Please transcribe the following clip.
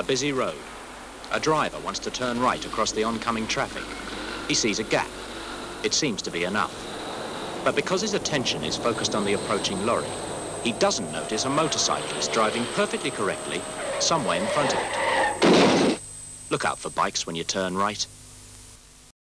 A busy road. A driver wants to turn right across the oncoming traffic. He sees a gap. It seems to be enough. But because his attention is focused on the approaching lorry, he doesn't notice a motorcyclist driving perfectly correctly somewhere in front of it. Look out for bikes when you turn right.